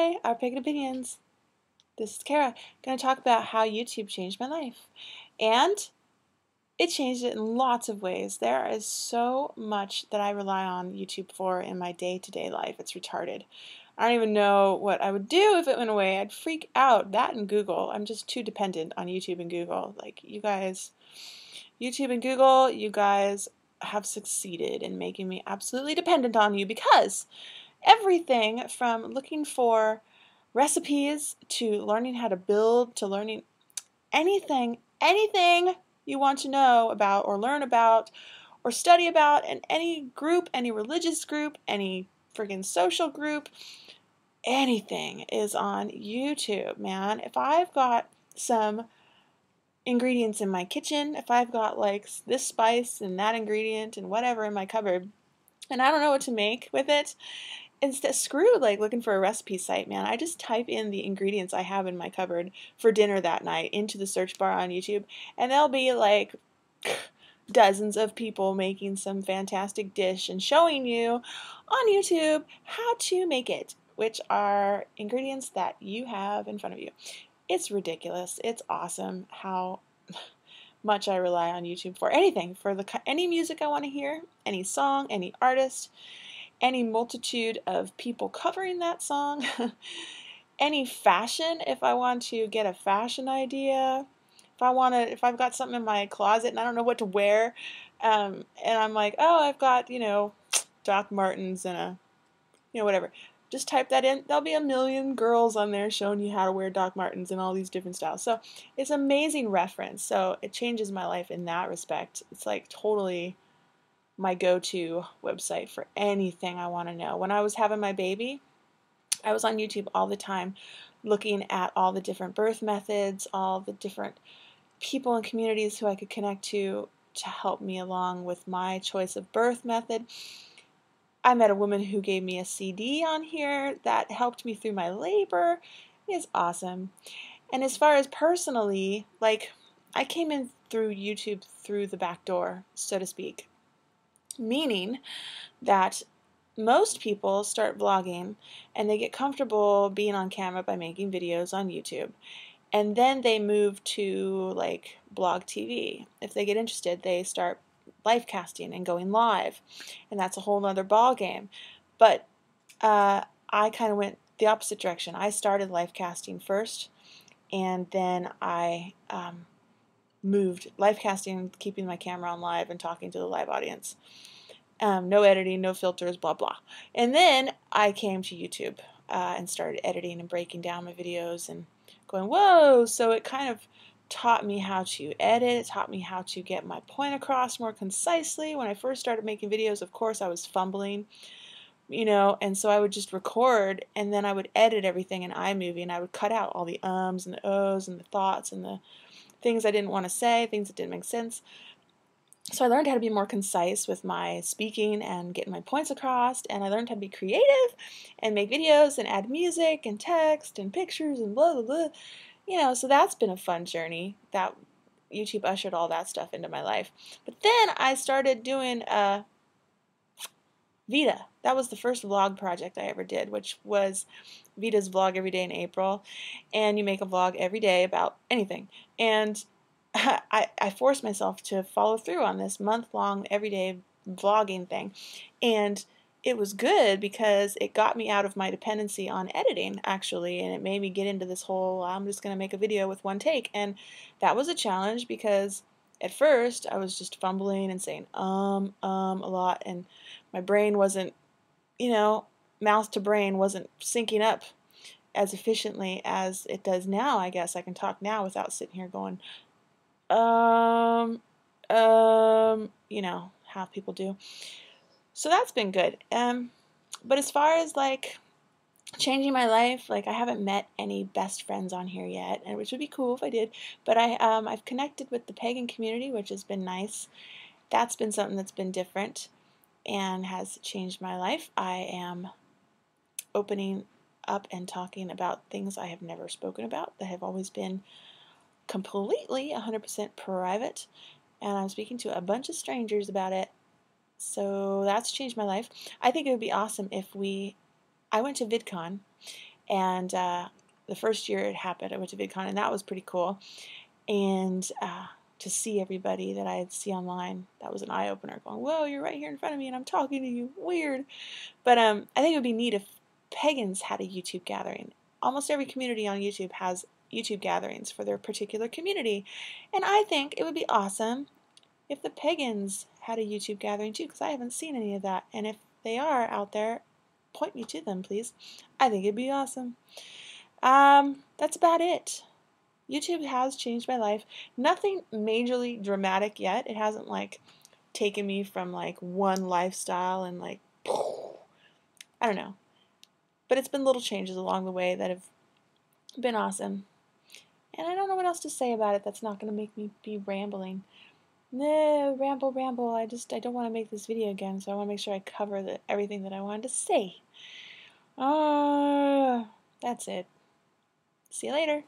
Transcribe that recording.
Hi, our Pagan Opinions. This is Kara. going to talk about how YouTube changed my life. And it changed it in lots of ways. There is so much that I rely on YouTube for in my day to day life. It's retarded. I don't even know what I would do if it went away. I'd freak out. That and Google. I'm just too dependent on YouTube and Google. Like, you guys, YouTube and Google, you guys have succeeded in making me absolutely dependent on you because everything from looking for recipes to learning how to build to learning anything, anything you want to know about or learn about or study about in any group, any religious group, any friggin' social group, anything is on YouTube, man. If I've got some ingredients in my kitchen, if I've got like this spice and that ingredient and whatever in my cupboard, and I don't know what to make with it, instead screw like looking for a recipe site man. I just type in the ingredients i have in my cupboard for dinner that night into the search bar on youtube and there'll be like dozens of people making some fantastic dish and showing you on youtube how to make it which are ingredients that you have in front of you. It's ridiculous. It's awesome how much i rely on youtube for anything for the any music i want to hear any song any artist any multitude of people covering that song, any fashion, if I want to get a fashion idea, if I want to, if I've got something in my closet and I don't know what to wear, um, and I'm like, oh, I've got, you know, Doc Martens and a, you know, whatever. Just type that in. There'll be a million girls on there showing you how to wear Doc Martens and all these different styles. So it's amazing reference. So it changes my life in that respect. It's like totally my go to website for anything I want to know. When I was having my baby, I was on YouTube all the time looking at all the different birth methods, all the different people and communities who I could connect to to help me along with my choice of birth method. I met a woman who gave me a CD on here that helped me through my labor. It's awesome. And as far as personally, like I came in through YouTube through the back door, so to speak meaning that most people start vlogging and they get comfortable being on camera by making videos on YouTube. And then they move to like BlogTV. If they get interested, they start live casting and going live. And that's a whole other ball game. But uh, I kind of went the opposite direction. I started live casting first, and then I um, moved live casting, keeping my camera on live and talking to the live audience. Um, no editing, no filters, blah blah. And then I came to YouTube uh, and started editing and breaking down my videos and going, whoa! So it kind of taught me how to edit, it taught me how to get my point across more concisely. When I first started making videos, of course, I was fumbling, you know, and so I would just record and then I would edit everything in iMovie and I would cut out all the ums and the ohs and the thoughts and the things I didn't want to say, things that didn't make sense. So I learned how to be more concise with my speaking and getting my points across, and I learned how to be creative and make videos and add music and text and pictures and blah blah blah. You know, so that's been a fun journey. That YouTube ushered all that stuff into my life. But then I started doing uh, VEDA. That was the first vlog project I ever did, which was VEDA's vlog every day in April, and you make a vlog every day about anything. And I, I forced myself to follow through on this month long, everyday vlogging thing. And it was good because it got me out of my dependency on editing, actually, and it made me get into this whole I'm just going to make a video with one take. And that was a challenge because at first I was just fumbling and saying um, um a lot, and my brain wasn't, you know, mouth to brain wasn't syncing up as efficiently as it does now. I guess I can talk now without sitting here going um, um, you know, how people do. So that's been good. Um, but as far as like changing my life, like I haven't met any best friends on here yet, and which would be cool if I did. But I um I've connected with the pagan community, which has been nice. That's been something that's been different and has changed my life. I am opening up and talking about things I have never spoken about that have always been completely 100% private, and I'm speaking to a bunch of strangers about it. So that's changed my life. I think it would be awesome if we. I went to VidCon, And uh, the first year it happened, I went to VidCon, and that was pretty cool. And uh, to see everybody that I'd see online, that was an eye opener. Going, whoa, you're right here in front of me, and I'm talking to you. Weird. But um, I think it would be neat if pagans had a YouTube gathering. Almost every community on YouTube has YouTube gatherings for their particular community. And I think it would be awesome if the pagans had a YouTube gathering too, because I haven't seen any of that. And if they are out there, point me to them, please. I think it'd be awesome. Um, that's about it. YouTube has changed my life. Nothing majorly dramatic yet. It hasn't like taken me from like one lifestyle and like I don't know. But it's been little changes along the way that have been awesome. And I don't know what else to say about it that's not going to make me be rambling. No, ramble, ramble. I just I don't want to make this video again, so I want to make sure I cover the, everything that I wanted to say. Uh, that's it. See you later.